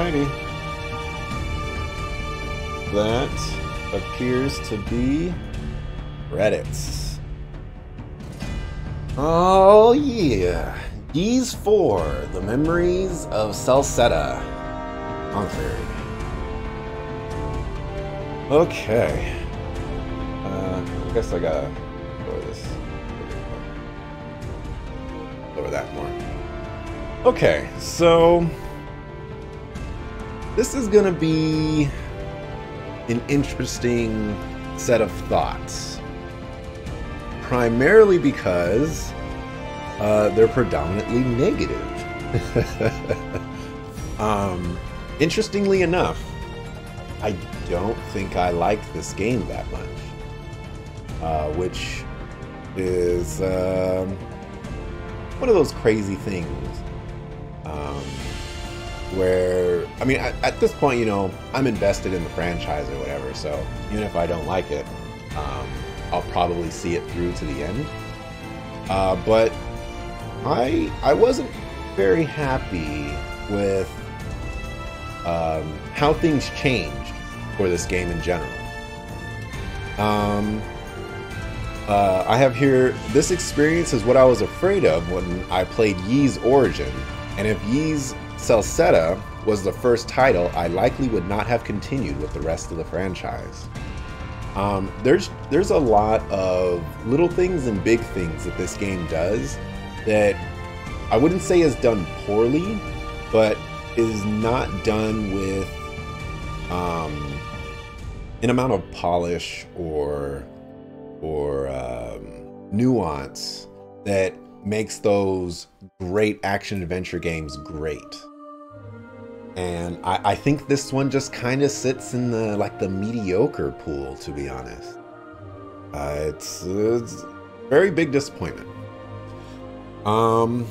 Alrighty. That appears to be credits. Oh yeah. Ys 4, The Memories of Celceta. Conquered. Okay. Uh, I guess I gotta lower this. Lower that more. Okay, so this is gonna be an interesting set of thoughts. Primarily because uh, they're predominantly negative. um, interestingly enough, I don't think I liked this game that much, uh, which is um, one of those crazy things. Um, where I mean, at, at, this point, you know, I'm invested in the franchise or whatever. So even if I don't like it, um, I'll probably see it through to the end. Uh, but I I wasn't very happy with um, how things changed for this game in general. Um, uh, I have here this experience is what I was afraid of when I played Ys Origin, and if Ys Celceta was the first title, I likely would not have continued with the rest of the franchise. Um, there's there's a lot of little things and big things that this game does that I wouldn't say is done poorly, but is not done with um, an amount of polish or or um, nuance that makes those great action adventure games great. And I, I think this one just kind of sits in the like the mediocre pool, to be honest. Uh, it's, it's very big disappointment. Um,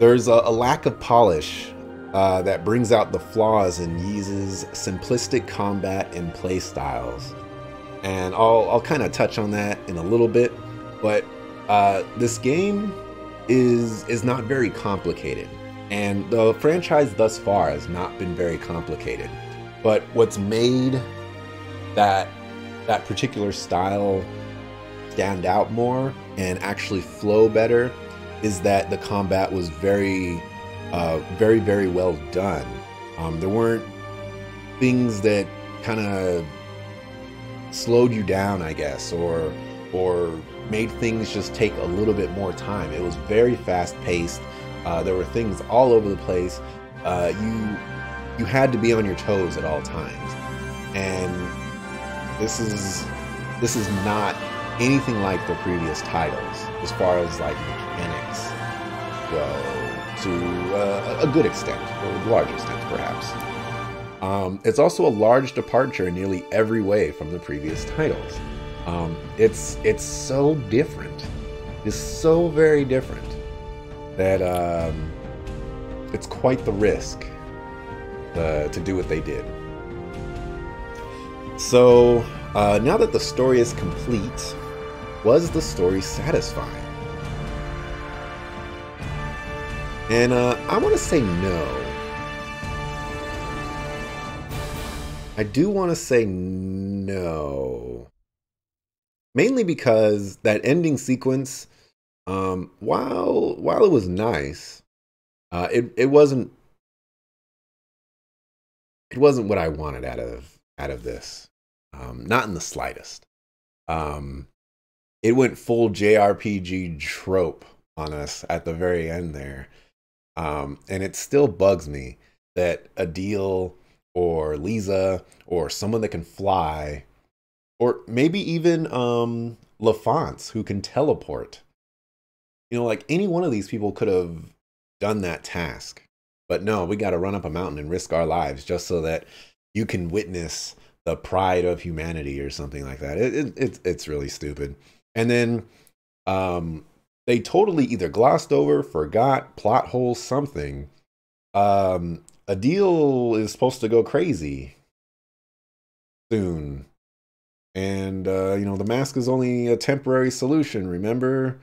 there's a, a lack of polish uh, that brings out the flaws in Ys's simplistic combat and play styles. And I'll, I'll kind of touch on that in a little bit, but uh, this game is is not very complicated, and the franchise thus far has not been very complicated. But what's made that that particular style stand out more and actually flow better is that the combat was very uh, very, very well done. Um, there weren't things that kind of slowed you down, I guess, or or made things just take a little bit more time. It was very fast paced. Uh, there were things all over the place. Uh, you you had to be on your toes at all times, and this is this is not anything like the previous titles as far as like mechanics go to uh, a good extent, or a large extent perhaps. Um, it's also a large departure in nearly every way from the previous titles. Um, it's it's so different. It's so very different that um, it's quite the risk uh, to do what they did. So uh, now that the story is complete, was the story satisfying? And uh, I want to say no. I do want to say no. Mainly because that ending sequence, um, while while it was nice, uh, it it wasn't it wasn't what I wanted out of out of this. Um, not in the slightest. Um, it went full JRPG trope on us at the very end there. Um, and it still bugs me that Adil or Leeza or someone that can fly, or maybe even um, LaFance who can teleport. You know, like any one of these people could have done that task. But no, we got to run up a mountain and risk our lives just so that you can witness the pride of humanity or something like that. It, it, it it's really stupid. And then um, they totally either glossed over, forgot, plot hole, something. Um, deal is supposed to go crazy soon. And, uh, you know, the mask is only a temporary solution, remember?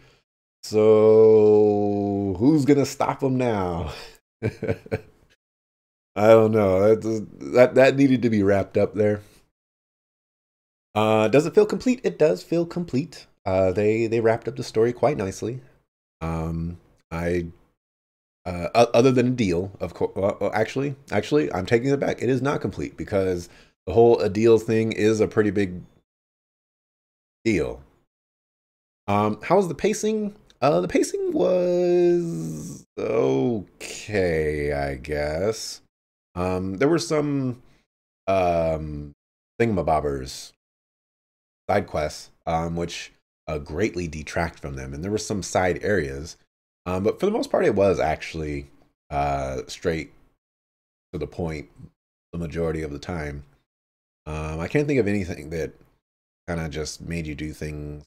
So, who's going to stop him now? I don't know. That, that that needed to be wrapped up there. Uh, does it feel complete? It does feel complete. Uh, they they wrapped up the story quite nicely. Um, I uh, other than a deal, of course. Well, actually, actually, I'm taking it back. It is not complete because the whole Adil thing is a pretty big deal. Um, how's the pacing? Uh, the pacing was okay, I guess. Um, there were some um thingamabobbers, side quests, um, which uh, greatly detract from them, and there were some side areas. Um, but for the most part, it was actually uh straight to the point the majority of the time. Um, I can't think of anything that kind of just made you do things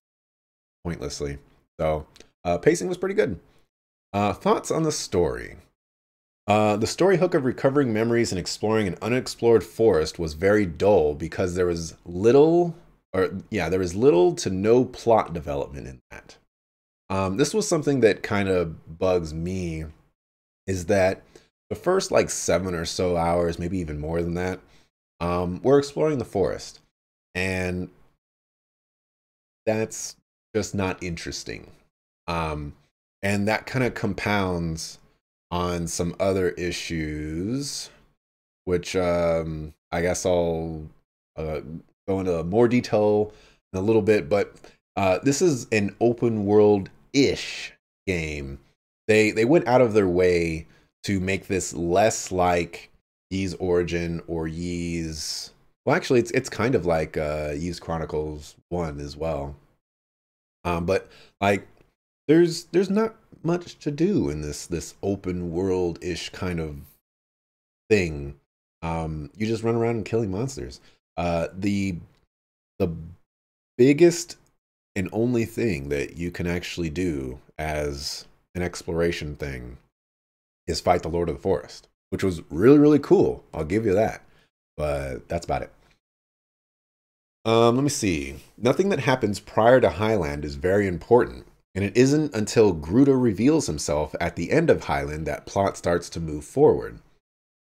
pointlessly. So uh, pacing was pretty good. Uh, thoughts on the story? Uh, the story hook of recovering memories and exploring an unexplored forest was very dull because there was little, or yeah, there was little to no plot development in that. Um, this was something that kind of bugs me, is that the first like seven or so hours, maybe even more than that, um, we're exploring the forest, and that's just not interesting. Um, and that kind of compounds on some other issues, which um, I guess I'll uh, go into more detail in a little bit. But uh, this is an open world ish game. They they went out of their way to make this less like Ys Origin or Ys. Well, actually, it's it's kind of like uh, Ys Chronicles One as well. Um, but like, there's there's not much to do in this this open world ish kind of thing. Um, you just run around and killing monsters. Uh, the the biggest and only thing that you can actually do as an exploration thing is fight the Lord of the Forest which was really, really cool. I'll give you that. But that's about it. Um, let me see. Nothing that happens prior to Highland is very important, and it isn't until Gruda reveals himself at the end of Highland that plot starts to move forward.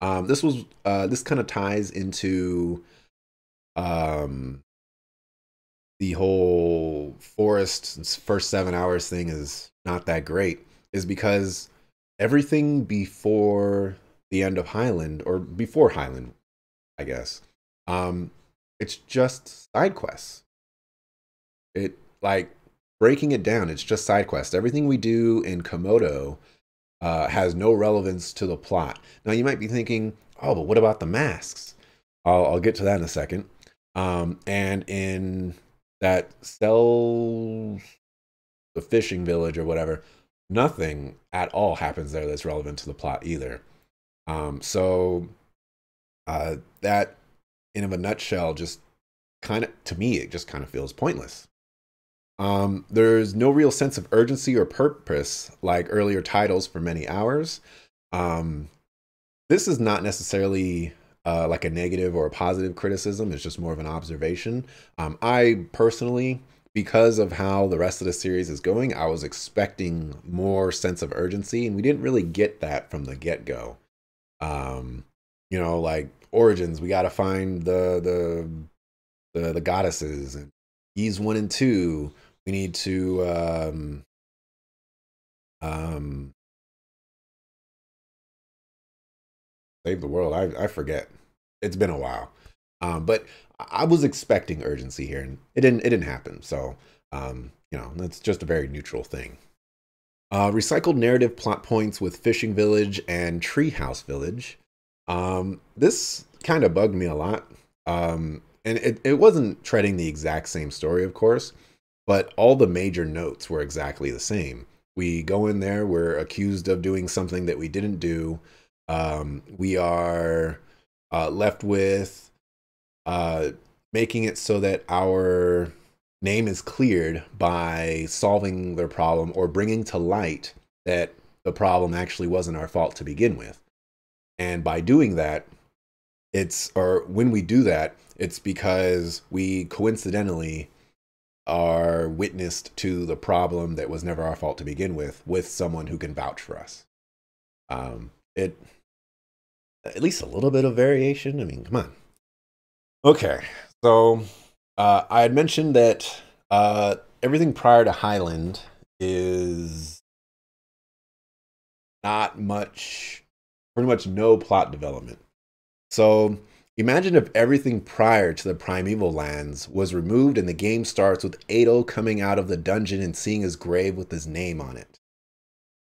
Um, this was uh, this kind of ties into um, the whole forest first seven hours thing is not that great, is because everything before the end of Highland or before Highland, I guess. Um, it's just side quests. It like breaking it down. It's just side quests. Everything we do in Comodo uh, has no relevance to the plot. Now you might be thinking, oh, but what about the masks? I'll, I'll get to that in a second. Um, and in that cell, the fishing village or whatever, nothing at all happens there that's relevant to the plot either. Um, so uh, that, in a nutshell, just kind of to me, it just kind of feels pointless. Um, there's no real sense of urgency or purpose like earlier titles for many hours. Um, this is not necessarily uh, like a negative or a positive criticism. It's just more of an observation. Um, I personally, because of how the rest of the series is going, I was expecting more sense of urgency, and we didn't really get that from the get go um you know like origins we got to find the the the the goddesses and Ys one and two we need to um um save the world. I i forget. It's been a while. Um but i was expecting urgency here and it didn't it didn't happen. So um you know that's just a very neutral thing. Uh, recycled narrative plot points with Fishing Village and Treehouse Village. Um, this kind of bugged me a lot. Um, and it, it wasn't treading the exact same story, of course, but all the major notes were exactly the same. We go in there, we're accused of doing something that we didn't do. Um, we are uh, left with uh, making it so that our name is cleared by solving their problem or bringing to light that the problem actually wasn't our fault to begin with. And by doing that, it's, or when we do that, it's because we coincidentally are witnessed to the problem that was never our fault to begin with, with someone who can vouch for us. Um, it, at least a little bit of variation. I mean, come on. Okay, so uh, I had mentioned that uh, everything prior to Highland is not much, pretty much no plot development. So imagine if everything prior to the Primeval Lands was removed and the game starts with Adol coming out of the dungeon and seeing his grave with his name on it.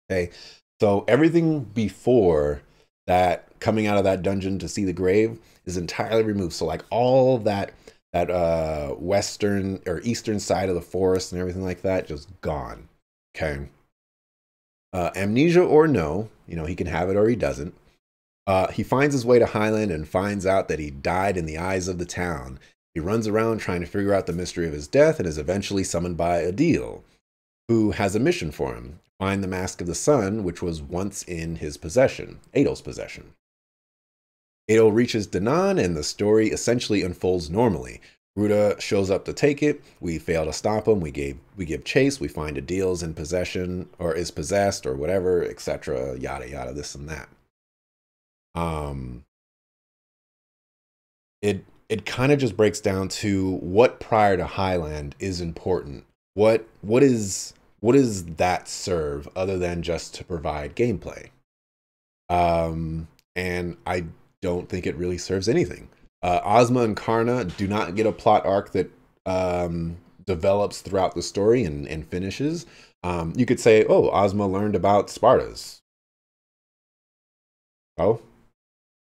Okay, so everything before that coming out of that dungeon to see the grave is entirely removed. So like all that that uh western or eastern side of the forest and everything like that just gone. Okay. Uh, amnesia or no, you know, he can have it or he doesn't. Uh, he finds his way to Highland and finds out that he died in the eyes of the town. He runs around trying to figure out the mystery of his death and is eventually summoned by Adil, who has a mission for him find the Mask of the Sun, which was once in his possession, Adol's possession. Adol reaches Danaan, and the story essentially unfolds normally. Gruda shows up to take it. We fail to stop him. We gave we give chase. We find Adil's in possession or is possessed or whatever, etc. Yada yada, this and that. Um, it it kind of just breaks down to what prior to Highland is important. What what is what does that serve other than just to provide gameplay? Um, and I don't think it really serves anything. Uh, Ozma and Karna do not get a plot arc that um, develops throughout the story and, and finishes. Um, you could say, oh, Ozma learned about Spartas. Oh,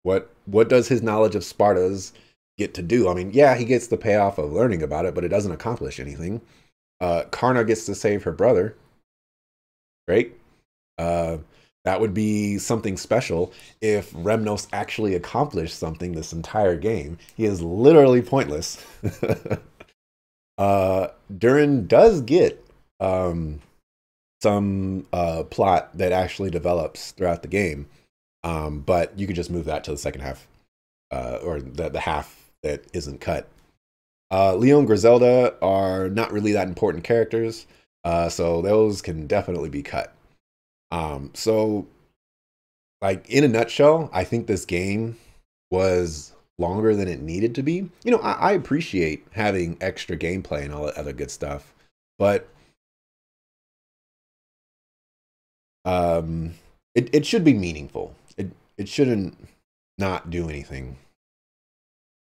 what what does his knowledge of Spartas get to do? I mean, yeah, he gets the payoff of learning about it, but it doesn't accomplish anything. Uh, Karna gets to save her brother. Right? Uh, that would be something special if Remnos actually accomplished something this entire game. He is literally pointless. uh, Duren does get um, some uh, plot that actually develops throughout the game, um, but you could just move that to the second half, uh, or the, the half that isn't cut. Uh, Leon Griselda are not really that important characters, uh, so those can definitely be cut. Um, so, like in a nutshell, I think this game was longer than it needed to be. You know, I, I appreciate having extra gameplay and all that other good stuff, but um, it it should be meaningful. It shouldn't not do anything,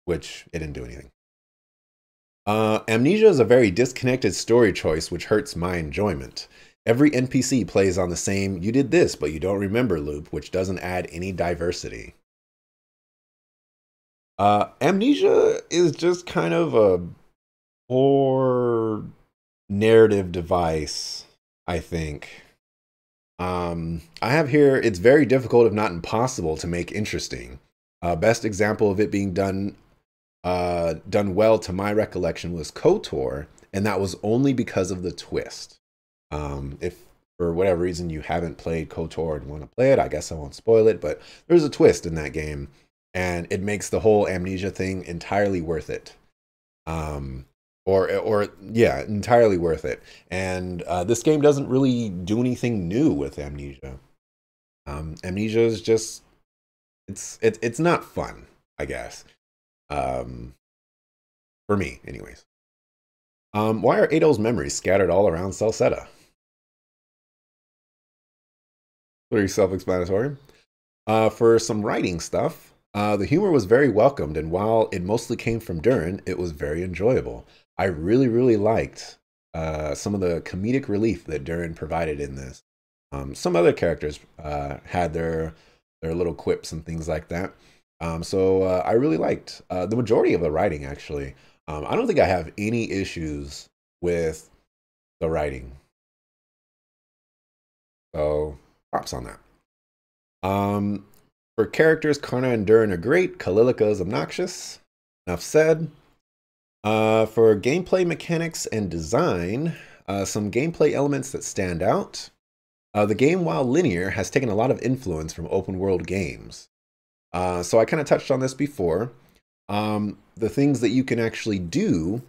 which it didn't do anything. Uh, Amnesia is a very disconnected story choice, which hurts my enjoyment. Every NPC plays on the same, you did this, but you don't remember loop, which doesn't add any diversity. Uh, Amnesia is just kind of a poor narrative device, I think. Um, I have here, it's very difficult, if not impossible, to make interesting. Uh, best example of it being done uh, done well to my recollection was KOTOR, and that was only because of the twist. Um, if for whatever reason you haven't played KOTOR and want to play it, I guess I won't spoil it, but there's a twist in that game, and it makes the whole amnesia thing entirely worth it. Um, or, or yeah, entirely worth it. And uh, this game doesn't really do anything new with amnesia. Um, amnesia is just it's it, it's not fun, I guess. Um, for me, anyways. Um, why are Adol's memories scattered all around Celceta? Pretty self-explanatory. Uh, for some writing stuff, uh, the humor was very welcomed, and while it mostly came from Duren, it was very enjoyable. I really, really liked uh, some of the comedic relief that Duren provided in this. Um, some other characters uh, had their their little quips and things like that. Um, so uh, I really liked uh, the majority of the writing, actually. Um, I don't think I have any issues with the writing. So props on that. Um, for characters, Karna and Duren are great. Calilica is obnoxious. Enough said. Uh, for gameplay mechanics and design, uh, some gameplay elements that stand out. Uh, the game, while linear, has taken a lot of influence from open world games. Uh, so I kind of touched on this before. Um, the things that you can actually do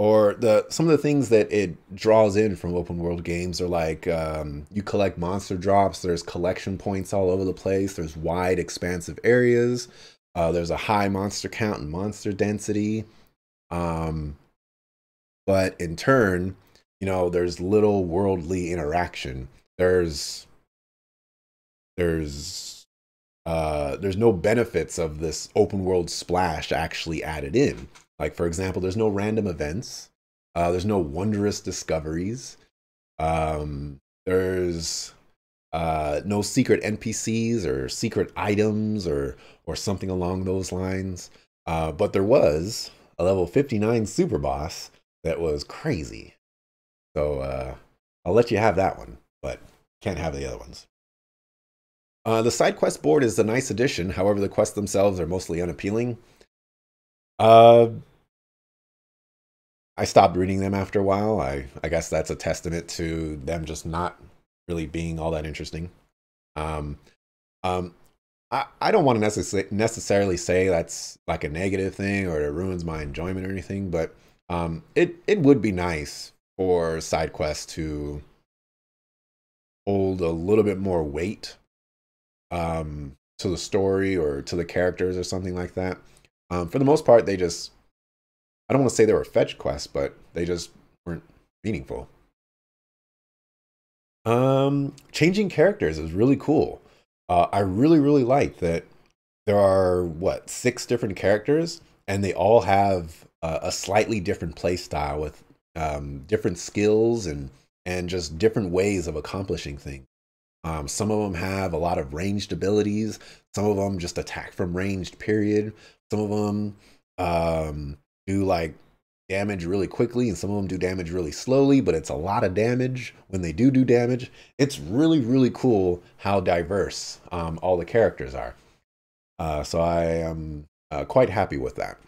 or the some of the things that it draws in from open world games are like um, you collect monster drops. There's collection points all over the place. There's wide, expansive areas. Uh, there's a high monster count and monster density. Um, but in turn, you know, there's little worldly interaction. There's there's uh, there's no benefits of this open world splash actually added in. Like for example, there's no random events. Uh, there's no wondrous discoveries. Um, there's uh, no secret NPCs or secret items or or something along those lines. Uh, but there was a level 59 super boss that was crazy. So uh, I'll let you have that one, but can't have the other ones. Uh, the side quest board is a nice addition. However, the quests themselves are mostly unappealing. Uh, I stopped reading them after a while. I, I guess that's a testament to them just not really being all that interesting. Um, um, I, I don't want to necess- necessarily say that's like a negative thing or it ruins my enjoyment or anything, but um, it, it would be nice for side quests to hold a little bit more weight um, to the story or to the characters or something like that. Um, for the most part, they just, I don't want to say they were fetch quests, but they just weren't meaningful. Um, changing characters is really cool. Uh, I really, really like that there are, what, six different characters, and they all have uh, a slightly different play style with um, different skills and, and just different ways of accomplishing things. Um, some of them have a lot of ranged abilities. Some of them just attack from ranged, period. Some of them um, do like damage really quickly, and some of them do damage really slowly, but it's a lot of damage when they do do damage. It's really, really cool how diverse um, all the characters are. Uh, so I am uh, quite happy with that.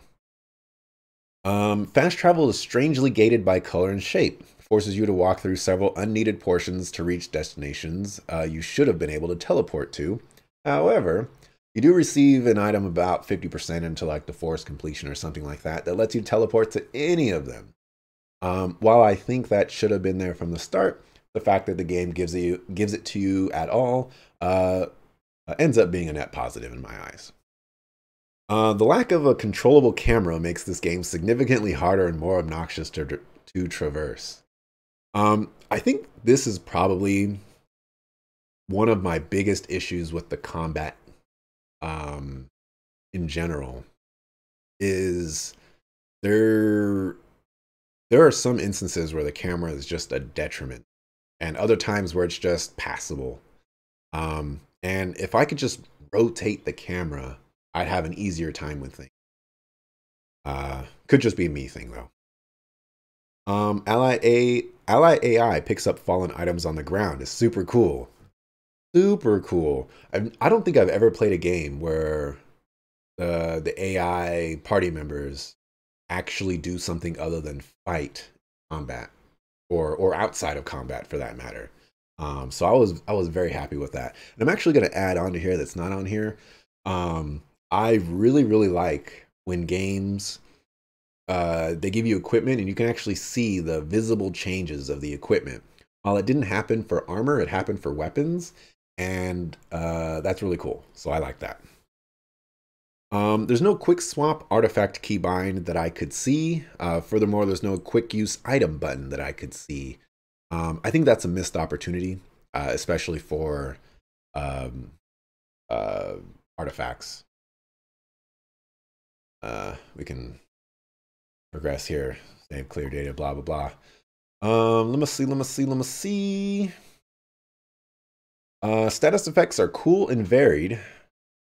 Um, fast travel is strangely gated by color and shape forces you to walk through several unneeded portions to reach destinations uh, you should have been able to teleport to. However, you do receive an item about 50% into like the forest completion or something like that that lets you teleport to any of them. Um, while I think that should have been there from the start, the fact that the game gives you gives it to you at all uh, ends up being a net positive in my eyes. Uh, the lack of a controllable camera makes this game significantly harder and more obnoxious to, to traverse. Um, I think this is probably one of my biggest issues with the combat um, in general is there there are some instances where the camera is just a detriment and other times where it's just passable um, and if i could just rotate the camera i'd have an easier time with things uh, could just be a me thing though um, Ally A Ally AI picks up fallen items on the ground. is super cool. Super cool. I've, I don't think I've ever played a game where the the AI party members actually do something other than fight combat or or outside of combat for that matter. Um, so I was I was very happy with that. And I'm actually going to add on to here that's not on here. Um, I really really like when games uh, they give you equipment and you can actually see the visible changes of the equipment. While it didn't happen for armor, it happened for weapons, and uh, that's really cool. So I like that. Um, there's no quick swap artifact keybind that I could see. Uh, furthermore, there's no quick use item button that I could see. Um, I think that's a missed opportunity, uh, especially for um, uh, artifacts. Uh, we can progress here. Save clear data, blah, blah, blah. Um, let me see, let me see, let me see. Uh, status effects are cool and varied.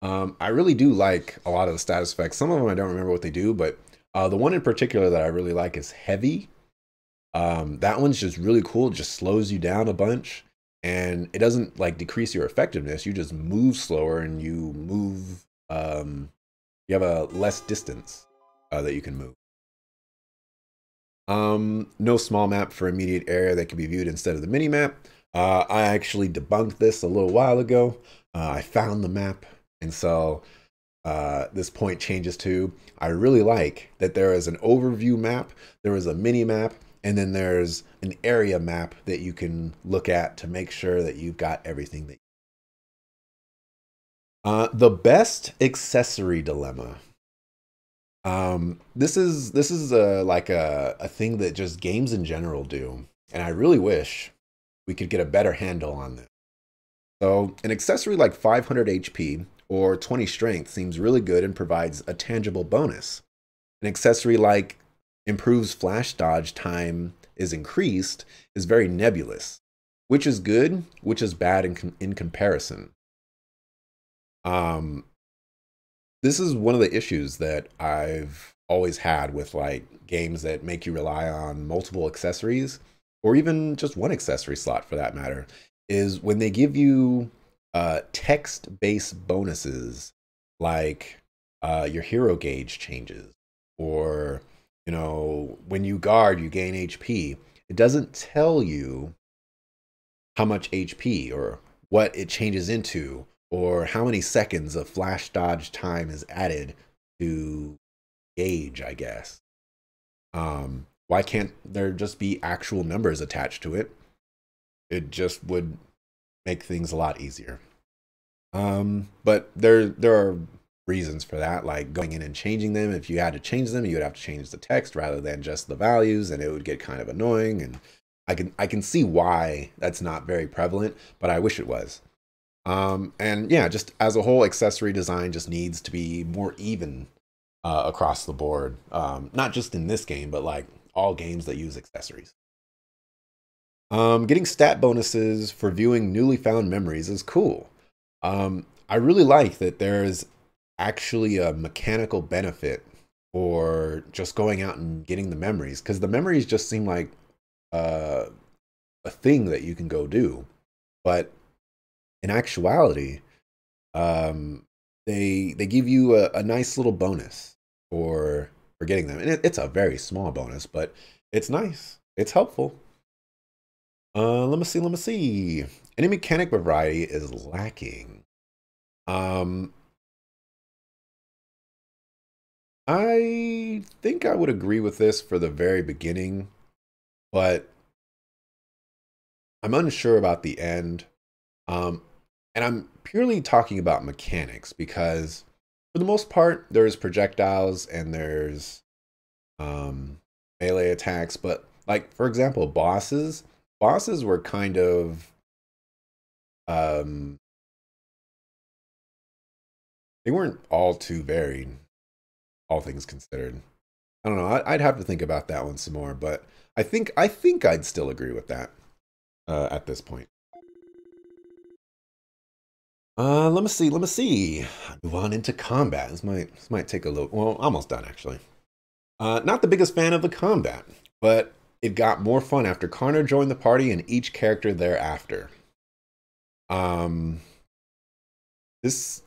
Um, I really do like a lot of the status effects. Some of them I don't remember what they do, but uh, the one in particular that I really like is heavy. Um, that one's just really cool. It just slows you down a bunch, and it doesn't like decrease your effectiveness. You just move slower, and you move. Um, you have a less distance uh, that you can move. Um, no small map for immediate area that can be viewed instead of the mini map. Uh, I actually debunked this a little while ago. Uh, I found the map, and so uh, this point changes to. I really like that there is an overview map, there is a mini map, and then there's an area map that you can look at to make sure that you've got everything that. Uh, the best accessory dilemma. Um, this is this is a, like a, a thing that just games in general do, and I really wish we could get a better handle on this. So, an accessory like 500 HP or 20 strength seems really good and provides a tangible bonus. An accessory like improves flash dodge time is increased is very nebulous. Which is good, which is bad in, com- in comparison. Um, this is one of the issues that I've always had with like games that make you rely on multiple accessories or even just one accessory slot for that matter is when they give you uh, text based bonuses like uh, your hero gauge changes or you know when you guard you gain hp it doesn't tell you how much hp or what it changes into or how many seconds of flash dodge time is added to gauge i guess. Um why can't there just be actual numbers attached to it it just would make things a lot easier. Um, but there there are reasons for that, like going in and changing them. If you had to change them, you would have to change the text rather than just the values, and it would get kind of annoying. And I can I can see why that's not very prevalent, but I wish it was. Um, and yeah, just as a whole, accessory design just needs to be more even uh, across the board. Um, not just in this game, but like all games that use accessories. Um, getting stat bonuses for viewing newly found memories is cool. Um, I really like that there's actually a mechanical benefit for just going out and getting the memories because the memories just seem like uh, a thing that you can go do. But in actuality, um, they they give you a, a, nice little bonus for for getting them, and it, it's a very small bonus, but it's nice. It's helpful. Uh, let me see, let me see. Any mechanic variety is lacking. Um, I think I would agree with this for the very beginning, but I'm unsure about the end. Um, and I'm purely talking about mechanics because for the most part, there's projectiles and there's um, melee attacks. But like, for example, bosses, bosses were kind of um they weren't all too varied all things considered i don't know i'd have to think about that one some more but i think i think i'd still agree with that uh, at this point uh let me see let me see. Move on into combat. This might this might take a little well almost done actually. Uh not the biggest fan of the combat but it got more fun after Connor joined the party and each character thereafter. Um, this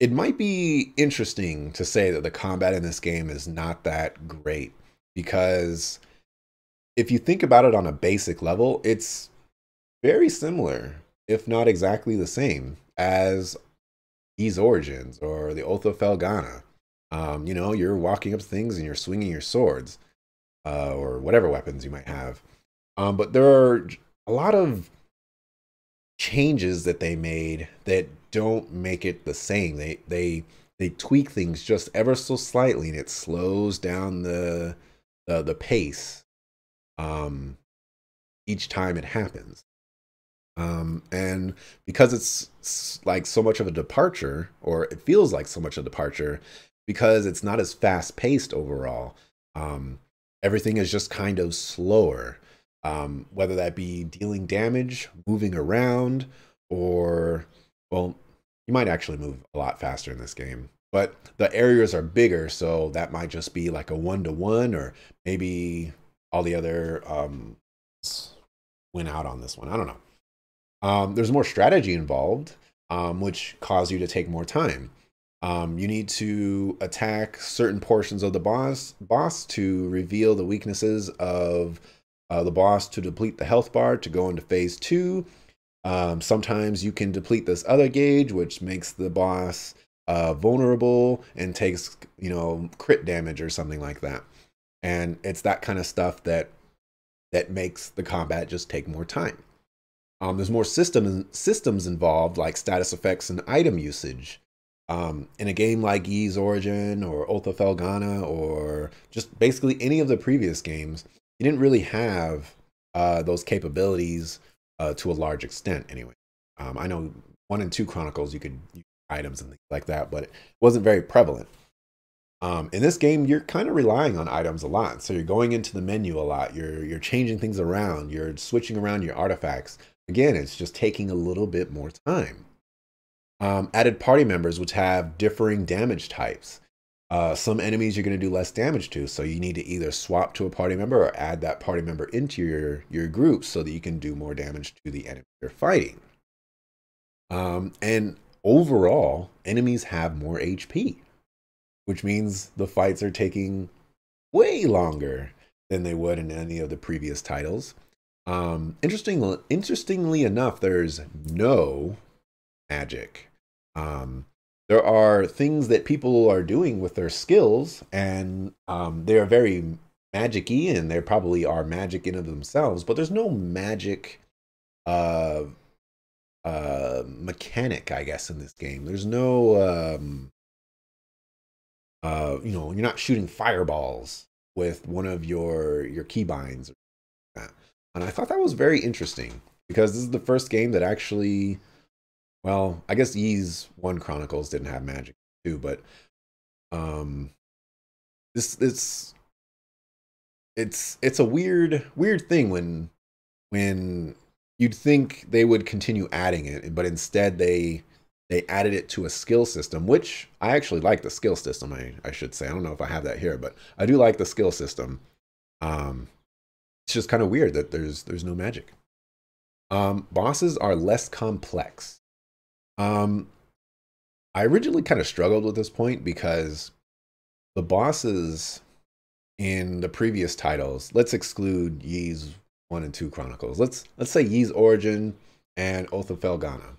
it might be interesting to say that the combat in this game is not that great because if you think about it on a basic level, it's very similar, if not exactly the same, as Ys Origins or the Oath of Felghana. Um, you know, you're walking up things and you're swinging your swords uh, or whatever weapons you might have. Um, but there are a lot of changes that they made that don't make it the same. They they they tweak things just ever so slightly, and it slows down the the, the pace um, each time it happens. Um, and because it's like so much of a departure, or it feels like so much of a departure, because it's not as fast paced overall. Um, everything is just kind of slower. Um, whether that be dealing damage, moving around, or, well, you might actually move a lot faster in this game. But the areas are bigger, so that might just be like a one to one, or maybe all the other um, went out on this one. I don't know. Um, there's more strategy involved, um, which cause you to take more time. Um, you need to attack certain portions of the boss boss to reveal the weaknesses of uh, the boss to deplete the health bar to go into phase two. Um, sometimes you can deplete this other gauge, which makes the boss uh, vulnerable and takes you know crit damage or something like that. And it's that kind of stuff that that makes the combat just take more time. Um, there's more system systems involved, like status effects and item usage. Um, in a game like Ys Origin or Oath of Felghana or just basically any of the previous games, you didn't really have uh, those capabilities uh, to a large extent, anyway. Um, I know one and two Chronicles you could use items and things like that, but it wasn't very prevalent. Um, in this game, you're kind of relying on items a lot. So you're going into the menu a lot. You're you're changing things around. You're switching around your artifacts. Again, it's just taking a little bit more time. Um, added party members, which have differing damage types. Uh, some enemies you're going to do less damage to, so you need to either swap to a party member or add that party member into your your group so that you can do more damage to the enemy you're fighting. Um, and overall, enemies have more HP which means the fights are taking way longer than they would in any of the previous titles. Um, interesting, interestingly enough, there's no magic. Um, there are things that people are doing with their skills, and um, they are very magic-y, and they probably are magic in of themselves. But there's no magic uh, uh, mechanic, I guess, in this game. There's no um, uh, you know, you're not shooting fireballs with one of your your keybinds. And I thought that was very interesting because this is the first game that actually, well, I guess Ys One Chronicles didn't have magic too, but um, this it's it's it's a weird weird thing when when you'd think they would continue adding it, but instead they they added it to a skill system, which I actually like the skill system, I, I should say. I don't know if I have that here, but I do like the skill system. Um, it's just kind of weird that there's there's no magic. Um, bosses are less complex. Um, I originally kind of struggled with this point because the bosses in the previous titles, let's exclude Ys 1 and 2 Chronicles. Let's let's say Ys Origin and Oath of Felghana.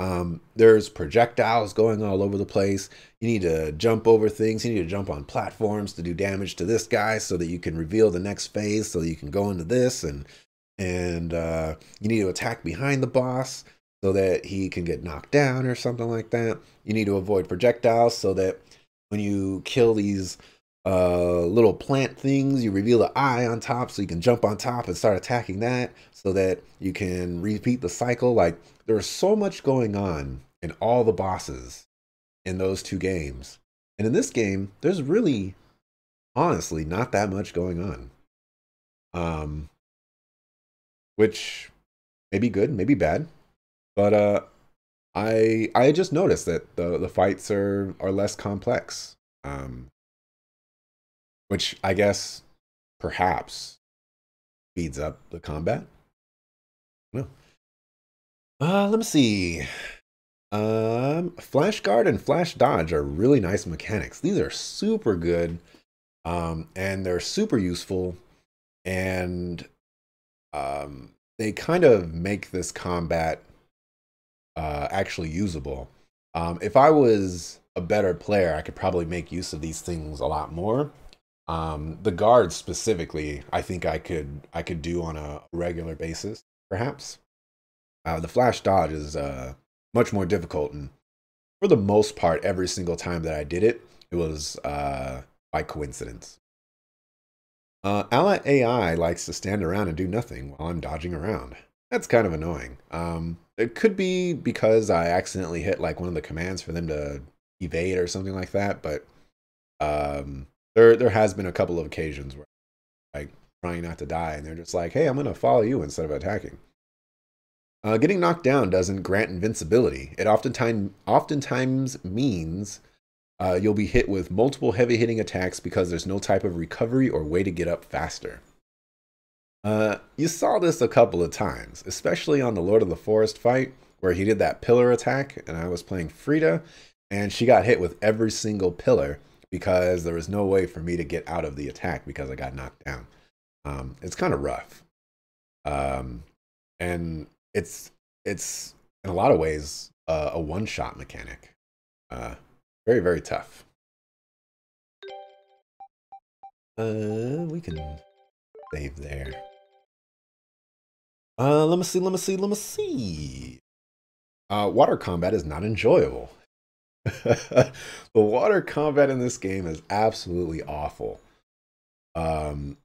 Um, there's projectiles going all over the place. You need to jump over things. You need to jump on platforms to do damage to this guy so that you can reveal the next phase so you can go into this and and uh, you need to attack behind the boss so that he can get knocked down or something like that. You need to avoid projectiles so that when you kill these uh, little plant things, you reveal the eye on top so you can jump on top and start attacking that so that you can repeat the cycle. Like there's so much going on in all the bosses in those two games. And in this game, there's really honestly not that much going on. Um which may be good, maybe bad. But uh I I just noticed that the the fights are are less complex. Um which I guess perhaps speeds up the combat. No. Uh, let me see. Um, Flash Guard and Flash Dodge are really nice mechanics. These are super good, um, and they're super useful, and um, they kind of make this combat uh, actually usable. Um, if I was a better player, I could probably make use of these things a lot more. Um, the guards specifically, I think I could I could do on a regular basis, perhaps. Uh, the flash dodge is uh, much more difficult, and for the most part, every single time that I did it, it was uh, by coincidence. Uh, AI likes to stand around and do nothing while I'm dodging around. That's kind of annoying. Um, it could be because I accidentally hit like one of the commands for them to evade or something like that, but um, there there has been a couple of occasions where like trying not to die, and they're just like, "Hey, I'm gonna follow you instead of attacking." Uh, getting knocked down doesn't grant invincibility. It oftentimes, oftentimes means uh, you'll be hit with multiple heavy hitting attacks because there's no type of recovery or way to get up faster. Uh, you saw this a couple of times, especially on the Lord of the Forest fight, where he did that pillar attack, and I was playing Frieda, and she got hit with every single pillar because there was no way for me to get out of the attack because I got knocked down. Um, it's kind of rough. Um, and it's it's in a lot of ways uh, a one shot mechanic. Uh, very, very tough. Uh, we can save there. Uh, let me see, let me see, let me see. Uh, water combat is not enjoyable. the water combat in this game is absolutely awful. Um,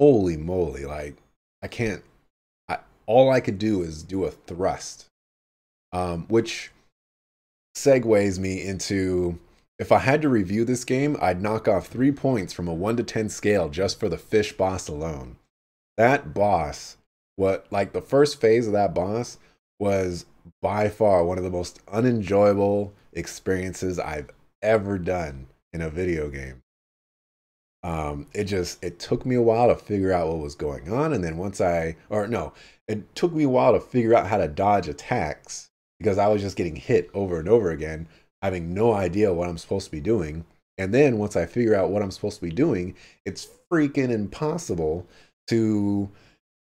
holy moly! Like I can't. I, all I could do is do a thrust, um, which segues me into if I had to review this game, I'd knock off three points from a one to ten scale just for the fish boss alone. That boss, what like the first phase of that boss was by far one of the most unenjoyable experiences I've ever done in a video game. Um, it just it took me a while to figure out what was going on, and then once I or no, it took me a while to figure out how to dodge attacks because I was just getting hit over and over again, having no idea what I'm supposed to be doing. And then once I figure out what I'm supposed to be doing, it's freaking impossible to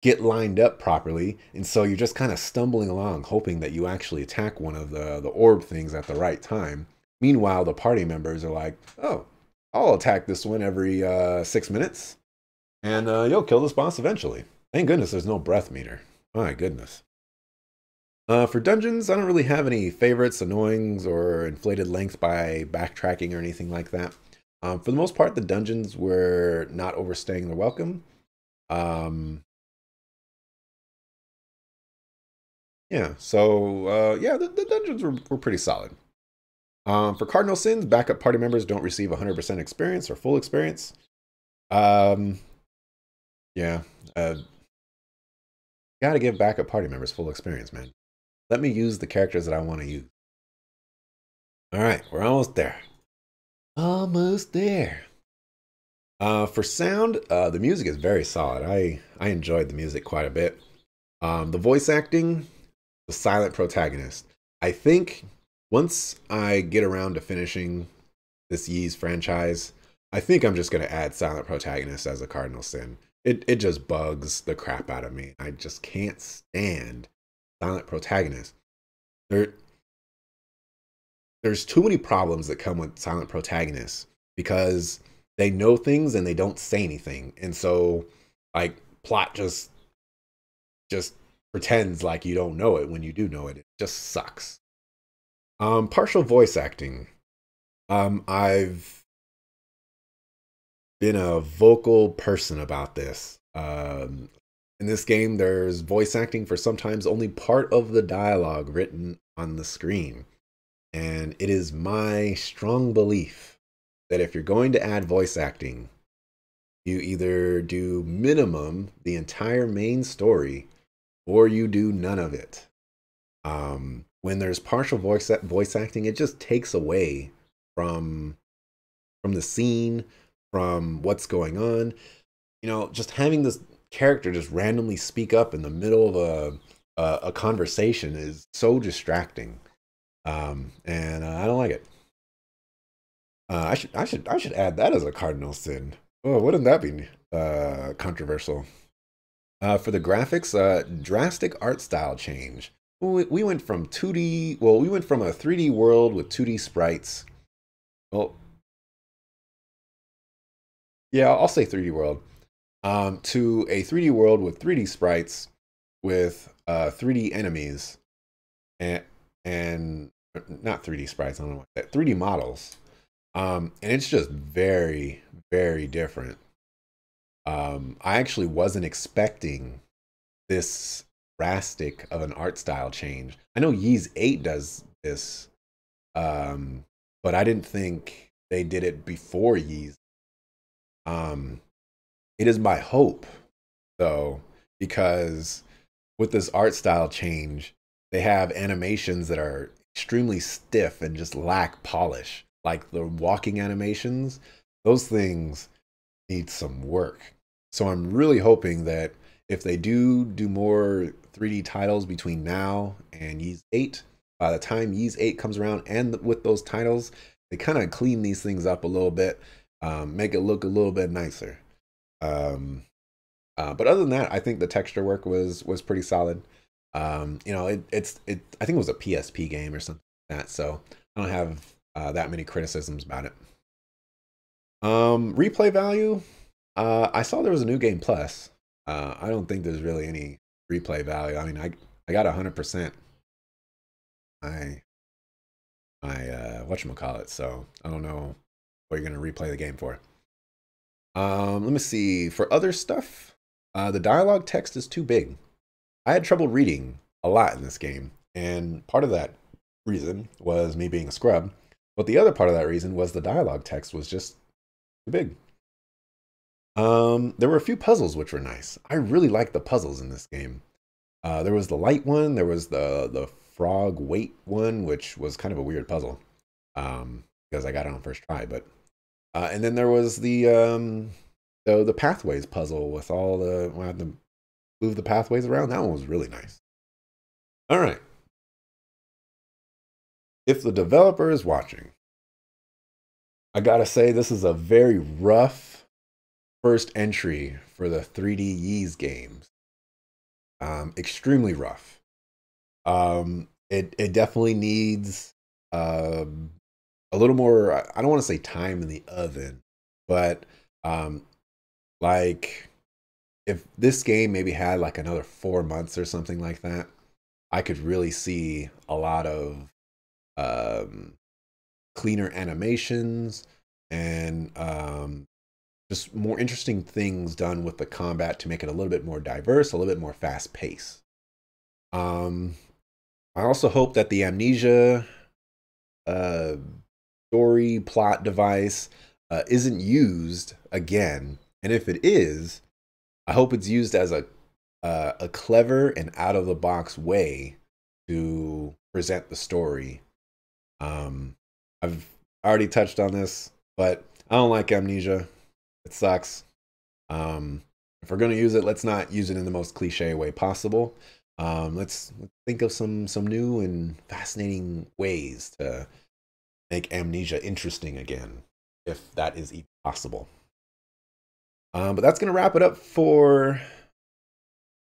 get lined up properly. And so you're just kind of stumbling along, hoping that you actually attack one of the, the orb things at the right time. Meanwhile, the party members are like, oh, I'll attack this one every uh, six minutes, and uh, you'll kill this boss eventually. Thank goodness there's no breath meter. My goodness. Uh, for dungeons, I don't really have any favorites, annoyings, or inflated length by backtracking or anything like that. Um, for the most part, the dungeons were not overstaying their welcome. Um, Yeah, so uh, yeah, the, the, dungeons were, were pretty solid. Um, for Cardinal Sins, backup party members don't receive 100% experience or full experience. Um, yeah, uh, gotta give backup party members full experience, man. Let me use the characters that I want to use. All right, we're almost there. Almost there. Uh, for sound, uh, the music is very solid. I I enjoyed the music quite a bit. Um, the voice acting, the silent protagonist. I think once I get around to finishing this Ys franchise, I think I'm just going to add silent protagonist as a cardinal sin. It it just bugs the crap out of me. I just can't stand silent protagonist. There there's too many problems that come with silent protagonists because they know things and they don't say anything. And so like plot just just pretends like you don't know it when you do know it. It just sucks. Um, partial voice acting. Um, I've been a vocal person about this. Um, in this game, there's voice acting for sometimes only part of the dialogue written on the screen. And it is my strong belief that if you're going to add voice acting, you either do minimum the entire main story or you do none of it. Um, when there's partial voice voice acting, it just takes away from from the scene, from what's going on. You know, just having this character just randomly speak up in the middle of a a, a conversation is so distracting, um, and uh, I don't like it. Uh, I should I should I should add that as a cardinal sin. Oh, wouldn't that be uh, controversial? Uh, for the graphics, uh, drastic art style change. We, we went from 2D, well, we went from a 3D world with 2D sprites. Well, yeah, I'll say 3D world. Um, to a 3D world with 3D sprites with uh, 3D enemies and and not 3D sprites, I don't know what that 3D models. Um, and it's just very, very different um, I actually wasn't expecting this drastic of an art style change. I know Ys 8 does this, um, but I didn't think they did it before Ys. Um, it is my hope, though, because with this art style change, they have animations that are extremely stiff and just lack polish. Like the walking animations, those things need some work. So I'm really hoping that if they do do more 3D titles between now and Ys 8, by the time Ys 8 comes around and with those titles, they kind of clean these things up a little bit, um, make it look a little bit nicer. Um, uh, but other than that, I think the texture work was was pretty solid. Um, you know, it, it's it. I think it was a PSP game or something like that. So I don't have uh, that many criticisms about it. Um, replay value. Uh, I saw there was a new game plus. Uh, I don't think there's really any replay value. I mean, I I got hundred percent. I my uh, it. So I don't know what you're gonna replay the game for. Um, let me see. For other stuff, uh, the dialogue text is too big. I had trouble reading a lot in this game, and part of that reason was me being a scrub, but the other part of that reason was the dialogue text was just too big. Um, there were a few puzzles which were nice. I really liked the puzzles in this game. Uh, there was the light one, there was the the frog weight one, which was kind of a weird puzzle um, because I got it on first try. But uh, and then there was the um, the the pathways puzzle with all the I had to move the pathways around. That one was really nice. All right. If the developer is watching, I gotta say this is a very rough first entry for the 3D Ys games. Um, extremely rough. Um, it it definitely needs um, a little more. I don't want to say time in the oven, but um, like if this game maybe had like another four months or something like that, I could really see a lot of um, cleaner animations and um, just more interesting things done with the combat to make it a little bit more diverse, a little bit more fast paced. Um, I also hope that the amnesia uh, story plot device uh, isn't used again, and if it is, I hope it's used as a uh, a clever and out of the box way to present the story. Um, I've already touched on this, but I don't like amnesia. It sucks. Um, if we're gonna use it, let's not use it in the most cliche way possible. Um, let's, think of some some new and fascinating ways to make amnesia interesting again, if that is even possible. Um, but that's gonna wrap it up for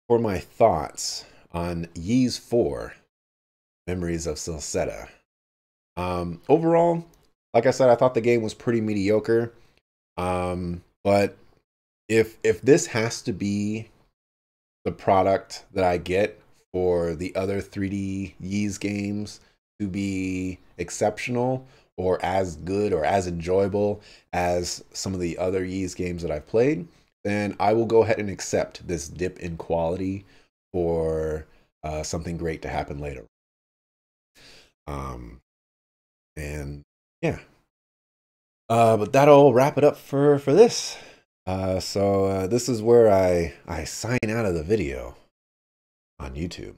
for my thoughts on Ys 4 Memories of Celceta. Um, overall, like I said, I thought the game was pretty mediocre. Um, but if if this has to be the product that I get for the other 3D Ys games to be exceptional or as good or as enjoyable as some of the other Ys games that I've played, then I will go ahead and accept this dip in quality for uh, something great to happen later. Um, and yeah, uh, but that'll wrap it up for for this. Uh, so uh, this is where I I sign out of the video on YouTube.